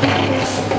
Thanks.